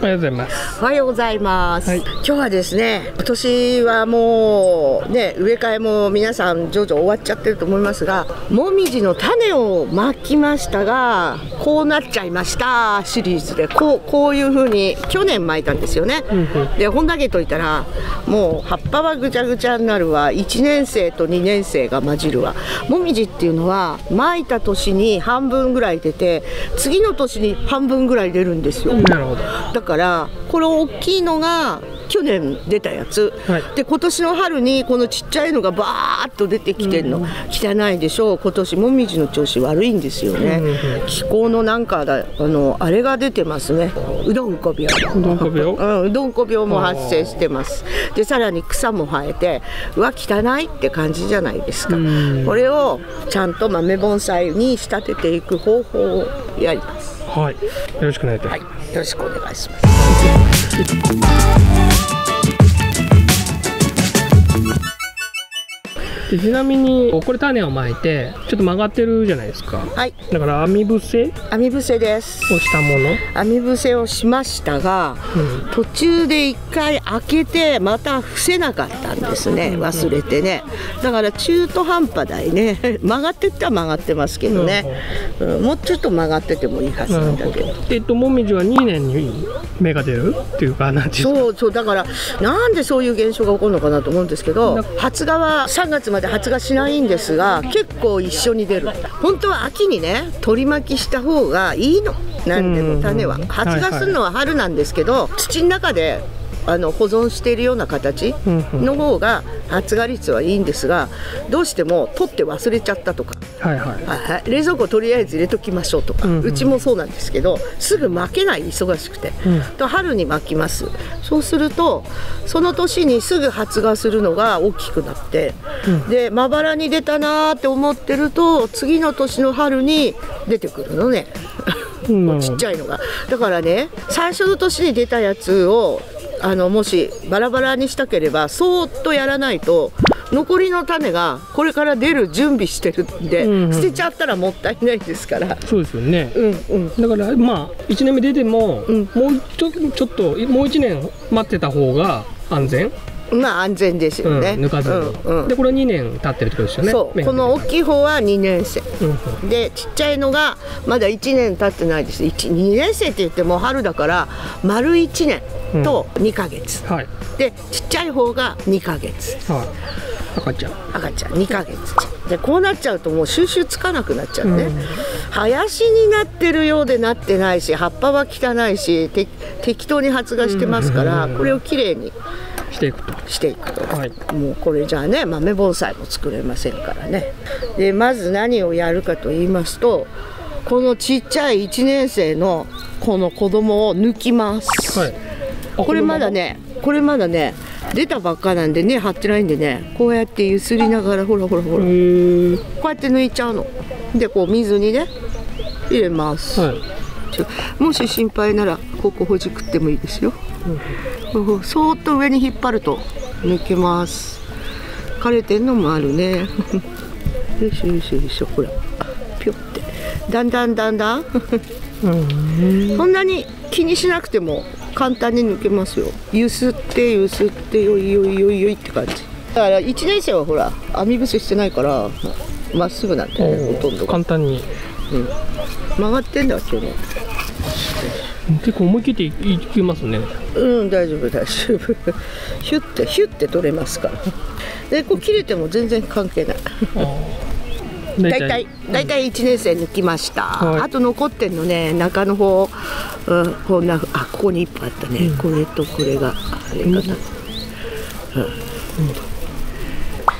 おはようございます。おはようございます、はい。今日はですね今年はもうね植え替えも皆さん徐々終わっちゃってると思いますがもみじの種をまきましたがこうなっちゃいましたシリーズで。こうこういう風に去年まいたんですよね、でほん。だけといたらもう葉っぱはぐちゃぐちゃになるわ。1年生と2年生が混じるわ。もみじっていうのはまいた年に半分ぐらい出て次の年に半分ぐらい出るんですよ、なるほど。だからこの大きいのが去年出たやつ、はい。で今年の春にこのちっちゃいのがバーッと出てきてるの、汚いでしょう。今年もみじの調子悪いんですよね、気候のなんかだあのあれが出てますね。うどんこ病う。どんこ病う？ん、うどんこ病も発生してます。でさらに草も生えてうわ汚いって感じじゃないですか。これをちゃんと豆盆栽に仕立てていく方法をやります。はい。よろしくお願いします、よろしくお願いしますでちなみにこれ種をまいてちょっと曲がってるじゃないですか。はい。だから網伏せ？網伏せです。をしたもの？網伏せをしましたが、途中で一回開けてまた伏せなかったんですね。忘れてね。だから中途半端だいね。曲がってったら曲がってますけどね、うん。もうちょっと曲がっててもいいはずななんだけどえっともみじは2年に芽が出るっていうかなんていうか。そうそう。だからなんでそういう現象が起こるのかなと思うんですけど発芽は3月まで発芽しないんですが結構一緒に出る。本当は秋にね取り巻きした方がいいの。なんでも種は。うん。発芽するのは春なんですけど土の中であの保存しているような形の方が発芽率はいいんですがどうしても取って忘れちゃったとか。はいはい。冷蔵庫とりあえず入れときましょうとか、うんううんちもそうなんですけどすぐ巻けない忙しくて、うん。と春に巻きます。そうするとその年にすぐ発芽するのが大きくなって、でまばらに出たなーって思ってると次の年の春に出てくるのね。う ちっちゃいのが。だからね最初の年に出たやつをあのもしバラバラにしたければそーっとやらないと残りの種がこれから出る準備してるんで、うんうん。捨てちゃったらもったいないですから。そうですよね、うんうん。だからまあ1年目出ても、んもうちょちょっともう1年待ってた方が安全、まあ安全ですうんよね。抜かずに、うんうん。でこれ2年経ってるってことですよね。そう。この大きい方は2年生。うんうん。でちっちゃいのがまだ1年経ってないです。1 2年生って言っても春だから丸1年と2ヶ月、はい。でちっちゃい方が2ヶ月。はい。赤ちゃん。赤ちゃん2ヶ月でこうなっちゃうともう収集つかなくなっちゃうね、林になってるようでなってないし葉っぱは汚いして適当に発芽してますから、これをきれいにしていくと。していくと、はい。もうこれじゃあね豆盆栽も作れませんからね。でまず何をやるかと言いますとこのちっちゃい1年生のこの子供を抜きます、はい。あこれまだねこれまだね出たばっかなんで根張ってないんでねこうやってゆすりながらほらほらほら。こうやって抜いちゃうの。でこう水にね入れます、はい。もし心配ならここほじくってもいいですよ、うんそーっと上に引っ張ると抜けます。枯れてんのもあるね。よいしょよいしょよいしょ。ほら。ぴょって。だんだんだんだん。そんなに気にしなくても簡単に抜けますよ。ゆすってゆすってよいよいよいよいって感じ。だから1年生はほら網伏せしてないからまっすぐなんだよねほとんどが。簡単に。曲がってんだっけね結構思い切っていいきますね。うん大丈夫大丈夫。ヒュッてヒュッて取れますから。でこう切れても全然関係ない。大大体。大体1年生抜きました、はい。あと残ってんのね中の方、うん、こんなあここに1本あったね、これとこれがあれかな、うん。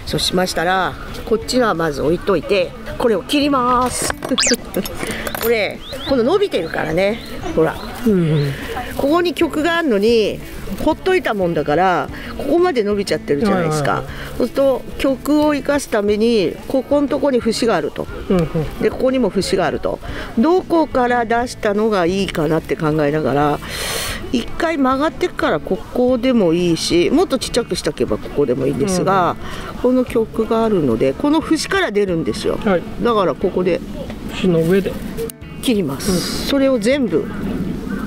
そうしましたらこっちのはまず置いといてこれを切ります。これこの伸びてるからね。ほら。うんうん。ここに曲があるのにほっといたもんだからここまで伸びちゃってるじゃないですか、そうすると曲を生かすためにここのとこに節があると。でここにも節があると。どこから出したのがいいかなって考えながら一回曲がってからここでもいいしもっとちっちゃくしたければここでもいいんですが、この曲があるのでこの節から出るんですよ、はい。だからここで。節の上で切ります、それを全部。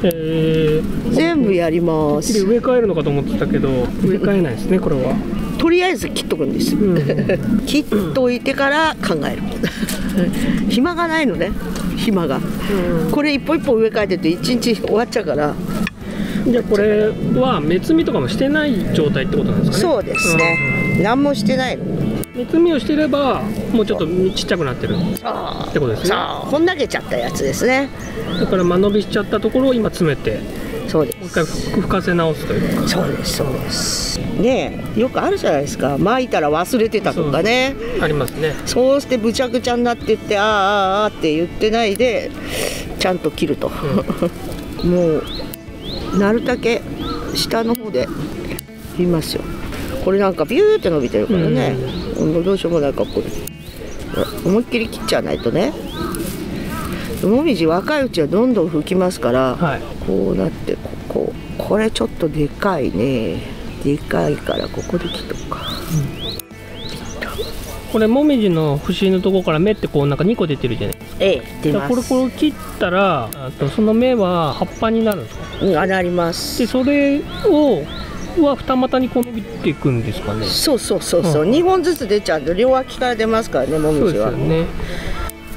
えー、全部やります。植え替えるのかと思ってたけど植え替えないですねこれは、とりあえず切っとくんです、うん、切っといてから考える。暇がないのね暇が、これ一歩一歩植え替えてて一日終わっちゃうから。じゃあこれは目摘みとかもしてない状態ってことなんですかね。そうですね、何もしてないのうん目摘みをしてればもうちょっとちっちゃくなってるあってことですね。ほんだけちゃったやつですね。だから間延びしちゃったところを今詰めてそうでもう一回ふかせ直すというか。すそうですそうです。ねえよくあるじゃないですか。巻いたら忘れてたとかね。ありますね。そうしてぐちゃぐちゃになってってあーあーあーって言ってないでちゃんと切ると、もうなるだけ下の方で切りますよ。これなんかビューって伸びてるからね、もうどうしようもないかこれ思いっきり切っちゃわないとね。もみじ若いうちはどんどん吹きますから、はい。こうなってこここれちょっとでかいね。でかいからここで切っとくか。これもみじの節のところから芽ってこうなんか2個出てるじゃないですか。ええ出ます。これこれ切ったらその芽は葉っぱになるんですか？うんあなります。でそれをは二股にこう伸びていくんですかね。そうそうそうそう、うん。2本ずつ出ちゃうんで両脇から出ますからねもそうですみじは。よね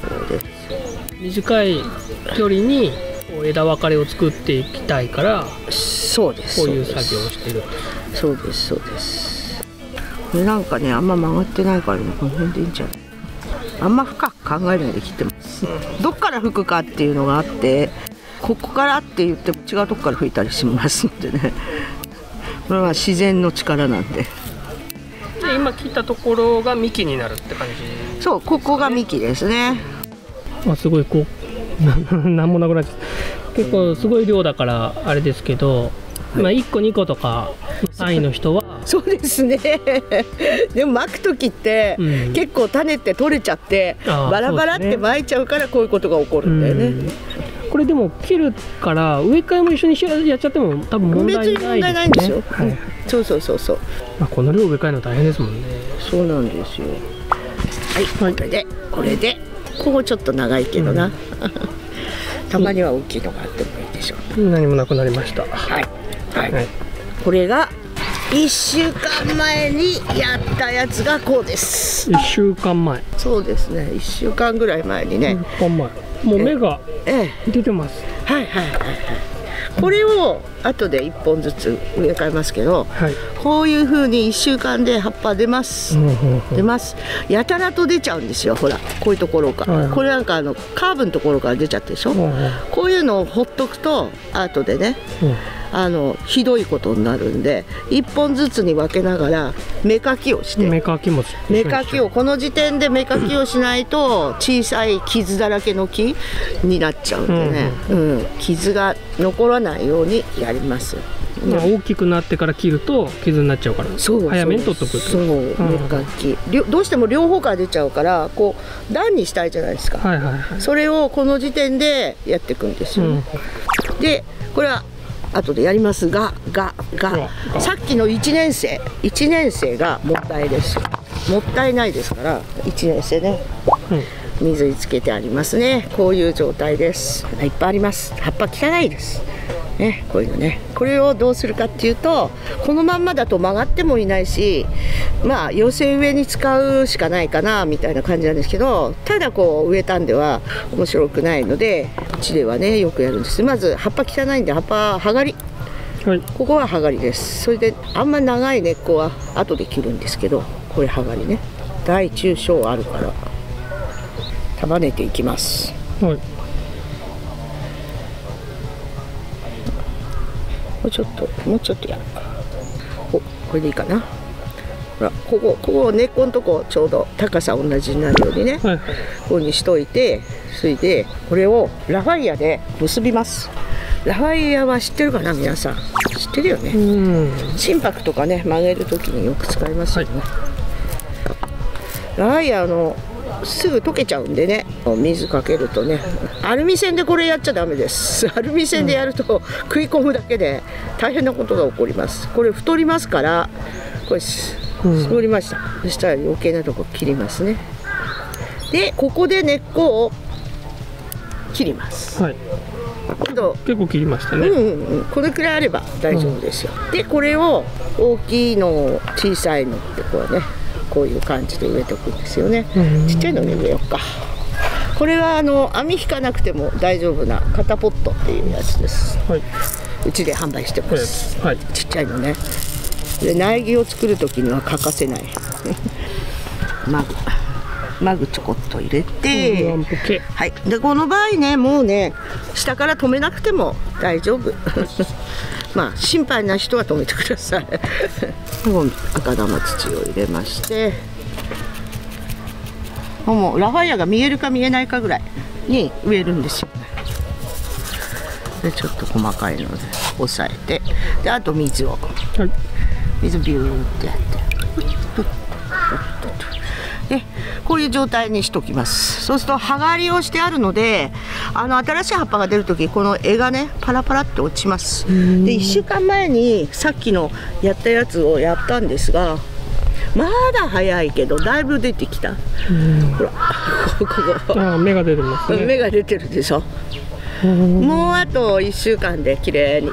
そうです短い距離に枝分かれを作っていきたいからそうです。こういう作業をしてるそうですそうです。これなんかねあんま曲がってないからねこの辺でいいんじゃない？あんま深く考えないで切ってます、どっから吹くかっていうのがあってここからって言っても違うとこから吹いたりしますのでねこれは自然の力なんで。で今切ったところが幹になるって感じ。そうここが幹ですね。まあすごいこうな なんもなくなっちゃう。結構すごい量だからあれですけど、まあ1個2個とか単位の人は。そうですね。でも巻く時って、うん。結構種って取れちゃってバラバラって巻いちゃうからこういうことが起こるんだよね、うんこれでも切るから植え替えも一緒にしやっちゃっても多分問別題に問題ないんですよ、はいうんそうそうそうそう。まあ、この量植え替えるの大変ですもんね。そうなんですよ。はい、これでこれでここちょっと長いけどな、たまには大きいのがあってもいいでしょう。何もなくなりました。ははい、はい。い、これが1週間前にやったやつがこうです。1週間前。そうですね。1週間ぐらい前にね、1本前もう芽がええ。出てます。はいはいはいはい。これを後で1本ずつ植え替えますけどはい、こういう風に1週間で葉っぱ出ます、うんうんうん。出ます。やたらと出ちゃうんですよほらこういうところから、はい。これなんかあのカーブのところから出ちゃってでしょ、うんうん。こういうのをほっとくと後でねうんあのひどいことになるんで1本ずつに分けながら芽かきをして。芽かきも芽かきをこの時点で芽かきをしないと小さい傷だらけの木になっちゃうんでね、うん傷が残らないようにやります。まあ、大きくなってから切ると傷になっちゃうから。そう早めに取っとくそう。うん。芽かき。どうしても両方から出ちゃうからこう段にしたいじゃないですか、はいはいはい。それをこの時点でやっていくんですよ、うん。でこれは後でやりますががががさっきの1年生1年生がもったいですもったいないですから1年生ね。うん。水につけてありますね。こういう状態です。いっぱいあります。葉っぱ汚いですねこういうのね。これをどうするかっていうとこのまんまだと曲がってもいないしまあ寄せ植えに使うしかないかなみたいな感じなんですけどただこう植えたんでは面白くないのでうちではねよくやるんです。まず葉っぱ汚いんで葉っぱ剥がり。はい。ここは剥がりです。それであんま長い根っこは後で切るんですけどこれ剥がりね。大中小あるから束ねていきます。はいうちょっともうちょっとやる。これでいいかな。ほらここここ根っこのとこちょうど高さ同じになるようにねはいこうにしといてそれでこれをラフィアで結びます。ラフィアは知ってるかな皆さん。知ってるよね。うん。真柏とかね曲げるときによく使いますよね、ラフィアのすぐ溶けちゃうんでね。水かけるとね。アルミ線でこれやっちゃダメです。アルミ線でやると食い込むだけで大変なことが起こります。これ太りますからこれ絞りました、そしたら余計なとこ切りますね。でここで根っこを切ります。はい。結構切りましたね、うんうんうん、これくらいあれば大丈夫ですよ、でこれを大きいのを小さいのってこうねこういう感じで植えておくんですよね、うん。ちっちゃいのに植えようか。これはあの網引かなくても大丈夫な肩ポットっていうやつです。はい。うちで販売してます。はい。ちっちゃいのね。で苗木を作る時には欠かせない。マグマグちょこっと入れて、はい、でこの場合ねもうね下から止めなくても大丈夫。まあ心配な人は止めてください。もう赤玉土を入れまして。もうラファイアが見えるか見えないかぐらいに植えるんですよ。ねでちょっと細かいので押さえて。であと水を。はい。水ビューってやってこういう状態にしときます。そうすると葉刈りをしてあるのであの新しい葉っぱが出る時この枝がねパラパラって落ちます。で1週間前にさっきのやったやつをやったんですがまだ早いけどだいぶ出てきた。ほらここああ芽が出てますね。芽が出てるでしょ。うん。もうあと1週間で綺麗に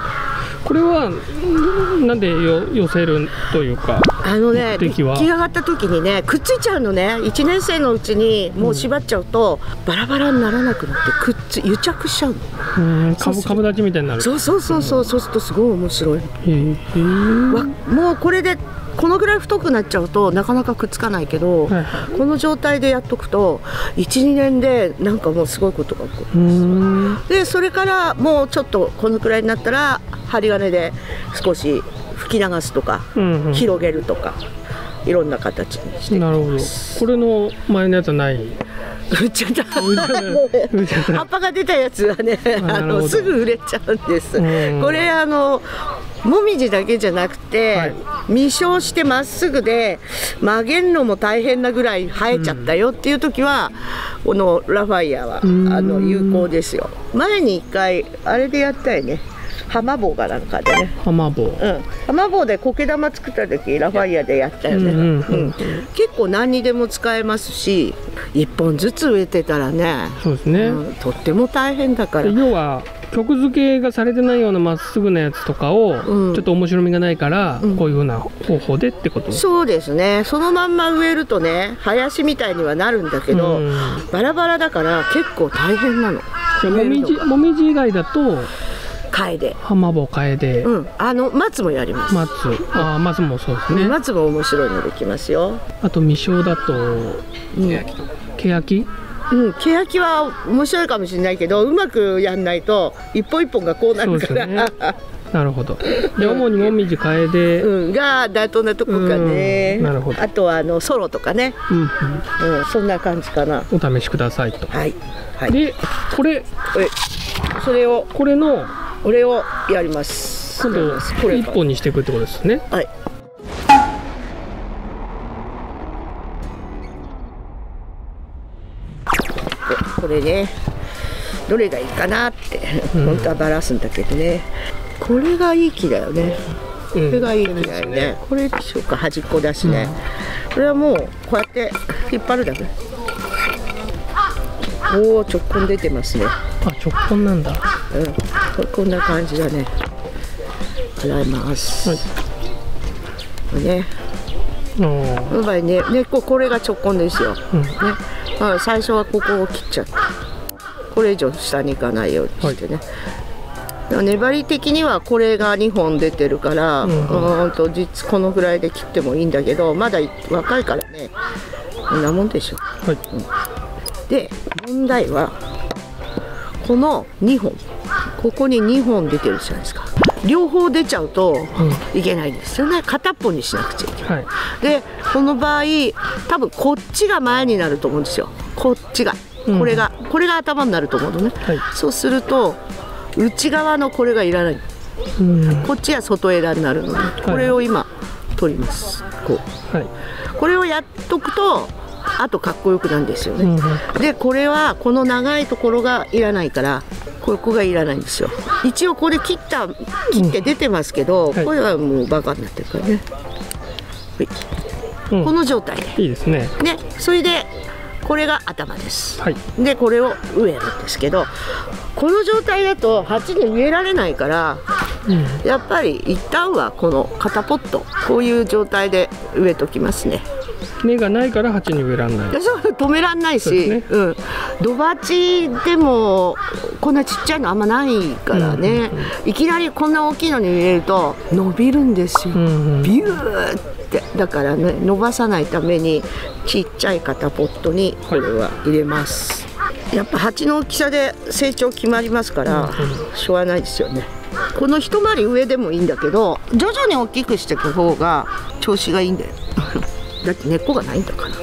これはんなんでよ寄せるというかあのね出来上がった時にねくっついちゃうのね。1年生のうちにもう縛っちゃうと、バラバラにならなくなってくっつ癒着しちゃうの。うん株株立ちみたいになる。そうそうそうそうそうするとすごい面白い、へえわもうこれでこのぐらい太くなっちゃうとなかなかくっつかないけど、はい。この状態でやっとくと12年でなんかもうすごいことが起こるうん。でそれからもうちょっとこのくらいになったら針金で少し吹き流すとか、うんうん。広げるとかいろんな形にしてなるほど。これの前のやつはない？売っちゃった。葉っぱが出たやつはねあのすぐ売れちゃうんです。うん。これあのもみじだけじゃなくて、はい。実生してまっすぐで曲げるのも大変なぐらい生えちゃったよっていう時は、このラファイアはあん。の有効ですよ。前に一回あれでやったよね浜棒かなんかでね。浜棒。うん、浜棒で苔玉作った時ラファイアでやったよね、うんうん結構何にでも使えますし1本ずつ植えてたらね、そうですね、うん。とっても大変だから。で要は曲付けがされてないようなまっすぐなやつとかを、うん。ちょっと面白みがないから、うん。こういうふうな方法でってこと。そうですね。そのまんま植えるとね林みたいにはなるんだけど、うん。バラバラだから結構大変なの。もみじもみじ以外だと貝で。浜棒カエデ、うん。あの松もやります、松。あー松もそうですね、松も面白いのできますよ、あと未生だとうん。ケヤキうん、ケヤキは面白いかもしれないけどうまくやんないと一本一本がこうなるから、そうですよ なるほど。で主にもみじカエデ、うんうん、が妥当なとこかね、うんなるほど。あとはあのソロとかね、うん。うん、そんな感じかな。お試しくださいと、はい。はい。でこれ。えそれを。これのこれをやります。今度これ一本にしていくってことですね。はい。でこれね。どれがいいかなって、うん。本当はバラすんだけどね。これがいい木だよね。これがいい木だよね、これでしょうか端っこだしね、これはもうこうやって引っ張るだけ。おお直根出てますね。あ直根なんだ。うんこ こんな感じだね。洗います、はい。ね。あー。この場合ね根っここれが直根ですよ、うん。ね。まあ、最初はここを切っちゃって。これ以上下に行かないようにしてね、でも粘り的にはこれが2本出てるから、ううんと実このぐらいで切ってもいいんだけどまだ若いからねこんなもんでしょ。はい。で問題はこの2本ここに2本出てるじゃないですか。両方出ちゃうといけないんですよね。片っぽにしなくちゃいけない。はい。でこの場合多分こっちが前になると思うんですよ。こっちが。うん。これが、これが頭になると思うのね、はい。そうすると内側のこれがいらない。うん。こっちは外枝になるのでこれを今取ります。こう。はい。これをやっとくとあとかっこよくなるんですよね、うん。でこれはこの長いところがいらないからここがいらないんですよ。一応これ切った切って出てますけど、はい。これはもうバカになってるからね、はい。うん。この状態で。いいですね。ね。それでこれが頭です。はい。でこれを植えるんですけどこの状態だと鉢に植えられないからうん。やっぱり一旦はこの肩ポットこういう状態で植えときますね。根がないから鉢に植えらんない。止めらんないし。そうですね。うん土鉢でもこんなちっちゃいのあんまないからね、いきなりこんな大きいのに入れると伸びるんですよ、うんうん。ビューって。だからね伸ばさないためにちっちゃい肩ポットにこれは入れます、やっぱ鉢の大きさで成長決まりますから、しょうがないですよね。この一回り上でもいいんだけど徐々に大きくしていく方が調子がいいんだよ。だって根っこがないんだから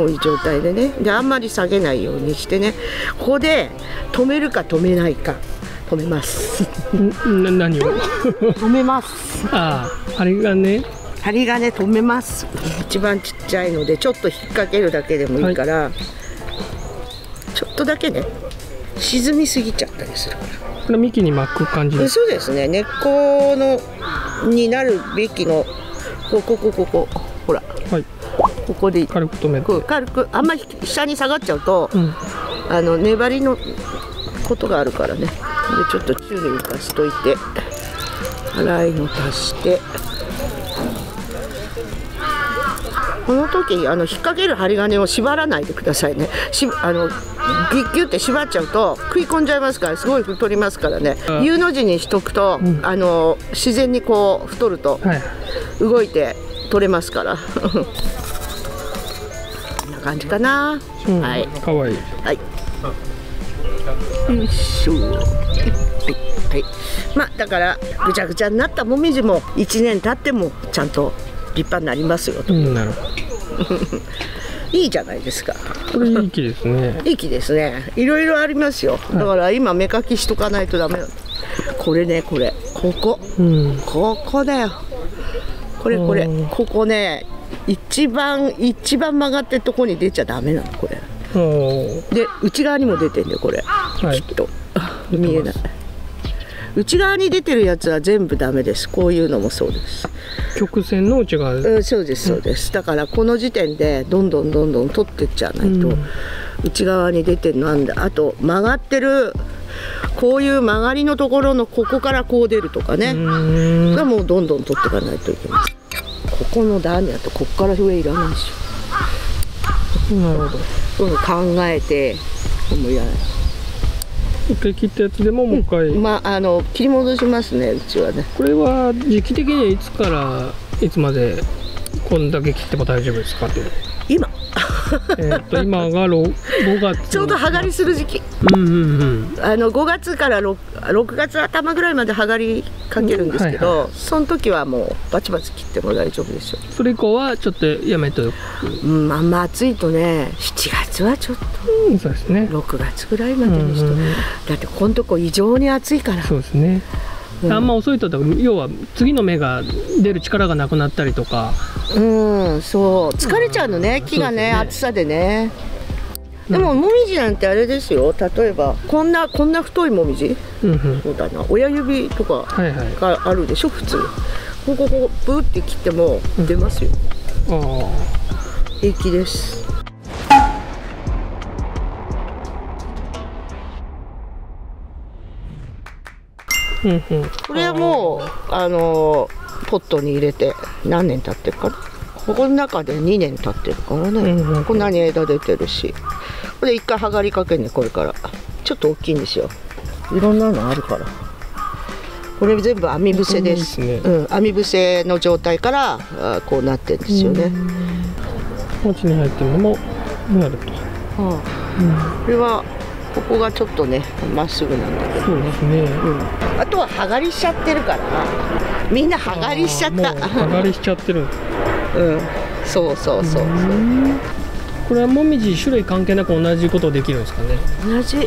こういう状態でね。であんまり下げないようにしてね。ここで止めるか止めないか。止めます。何を？止めます。あああれがね針金止めます。一番ちっちゃいのでちょっと引っ掛けるだけでもいいから、ちょっとだけね沈みすぎちゃったりするかこれ幹に巻く感じらですそうですね。根っこのになるべきのここここここここで軽く止め軽くあんまり下に下がっちゃうと、うん。あの粘りのことがあるからね。でちょっと宙に浮かしといて洗いの足して。この時あの引っ掛ける針金を縛らないでくださいね。しあのギュッギュッて縛っちゃうと食い込んじゃいますからすごい太りますからね。うん。U の字にしとくと、ん。あの自然にこう太るとはい。動いて取れますから感じかな、うんはいかわいいはい。よいしょ。はい。はい。まあだからぐちゃぐちゃになったもみじも1年経ってもちゃんと立派になりますよと。うんなるほ いいじゃないですか。どこれいい木ですねいい木ですね。いろいろありますよ。だから今芽かきしとかないとダメなの。これねこれここうんここだよ。これこれうんここね一番一番曲がってるとこに出ちゃダメなのこれ。で内側にも出てんだよこれ。はい。きっと。見えない。内側に出てるやつは全部ダメです。こういうのもそうです、曲線の内側。うん、そうですそうです、だからこの時点でどんどんどんどん取ってっちゃわないと、うん。内側に出てるのなんだあと曲がってるこういう曲がりのところのここからこう出るとかね、がもうどんどん取っていかないといけないここの段にあとここから上いらないでしょ。なるほど。そういうの考えてもういらない一回切ったやつでももう一回、まああの切り戻しますねうちはね。これは時期的にはいつからいつまでこんだけ切っても大丈夫ですかっていう。今。えーっと今がろ5月。ちょうど葉刈りする時期うんうんうん。あの5月から 6, 6月頭ぐらいまで葉刈りかけるんですけど、うんはいその時はもうバチバチ切っても大丈夫ですよ、それ以降はちょっとやめとう。ん、あんま暑いとね7月はちょっと。うんそうですね。6月ぐらいまでにして、うんうんうん。だってこのとこ異常に暑いから。そうですね、うん。あんま遅いと要は次の芽が出る力がなくなったりとか。うんそう。疲れちゃうのね木がねそうで暑さでねでももみじなんてあれですよ。例えばこんなこんな太いもみじ？うんうん。そうだな。親指とかはいはい。があるでしょ？普通。ここここブーって切っても出ますよ、ああ。平気です。うんうん。これはもうあのポットに入れて何年経ってるかな？ここの中で2年経ってるからね、うんうんこんなに枝出てるし。これ一回剥がりかけんねこれから。ちょっと大きいんですよ。いろんなのあるから。これ全部網伏せです。ね。うん、網伏せの状態からあこうなってるんですよね、餅に入ってるのもなると、はあこれはここがちょっとねまっすぐなんだけど。そうですね。うん、あとは剥がりしちゃってるから。みんな剥がりしちゃった。剥がりしちゃってるうん。そうそうそうこれはもみじ種類関係なく同じことできるんですかね？同じ。同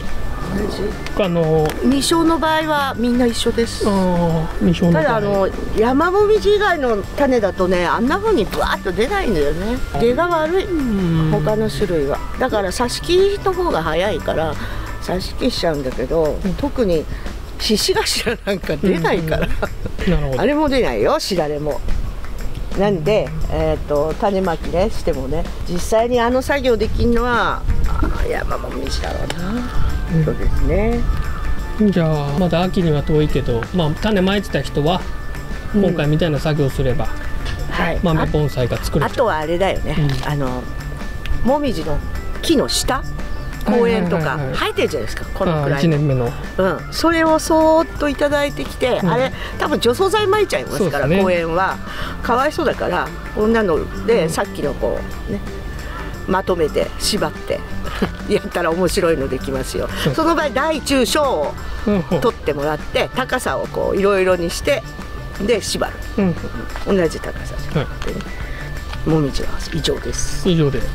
じあの未生の場合はみんな一緒です。ただあの山もみじ以外の種だとねあんな風にブワーッと出ないんだよね。出が悪い。うん。他の種類は。だから挿し木の方が早いから挿し木しちゃうんだけど、特に獅子頭なんか出ないから、なるほど。あれも出ないよしだれもなんで、えー、と種まきねしてもね実際にあの作業できるのは山もみじだろうな、そうですね。じゃあまだ秋には遠いけど、まあ、種まいてた人は今回みたいな作業すれば、はい。豆盆栽が作れるあとはあれだよね、うん。あのもみじの木の下公園とか生えてるじゃないですかこのあ1くらいの。年目の。うん、それをそーっといただいてきて、うん。あれ多分除草剤撒いちゃいますからね。公園は。かわいそうだからこんなので、さっきのこうねまとめて縛って やったら面白いのできますよ。その場合大中小をうんうん。取ってもらって高さをこういろいろにしてで縛る。うん。同じ高さで。はい。ねもみじは以上です。以上で。はい